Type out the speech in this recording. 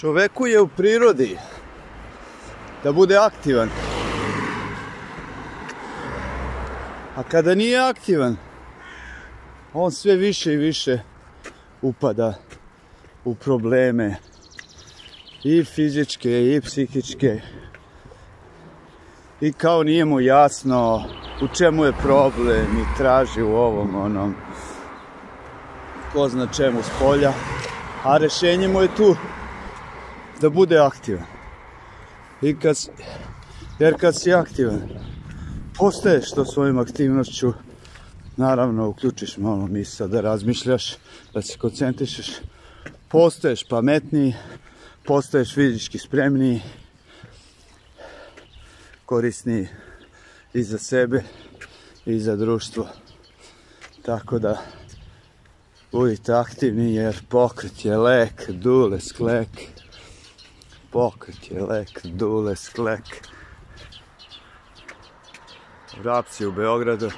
Čoveku je u prirodi da bude aktivan. A kada nije aktivan, on sve više i više upada u probleme i fizičke i psihičke i kao nije mu jasno u čemu je problem i traži u ovom onom ko zna čemu s polja a rešenje mu je tu da bude aktivan i kad jer kad si aktivan postaješ to svojom aktivnošću naravno uključiš malo misao da razmišljaš da se koncentrišeš postaješ pametniji postaješ fizički spremniji korisniji i za sebe i za društvo. Tako da budite aktivni jer pokret je lek, dule sklek. Pokret je lek, dule sklek. Vrapci u Beogradu.